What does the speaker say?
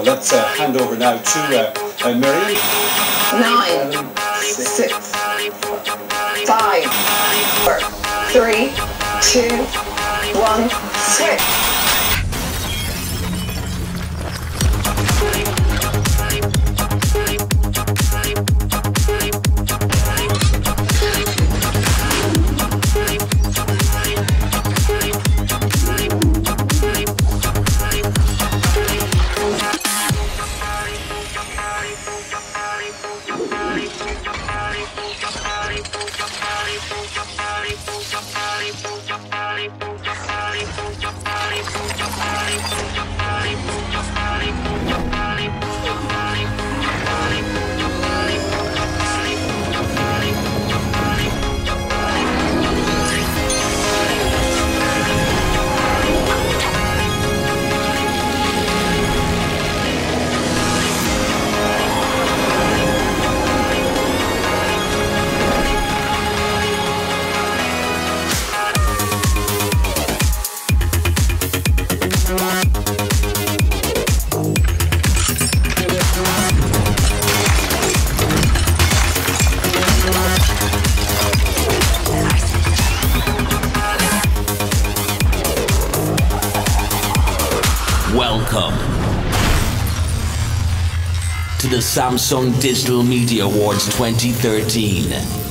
Well, let's uh, hand over now to uh, uh, Miriam. Nine, six, five, four, three, two, one, Jump, Welcome to the Samsung Digital Media Awards 2013.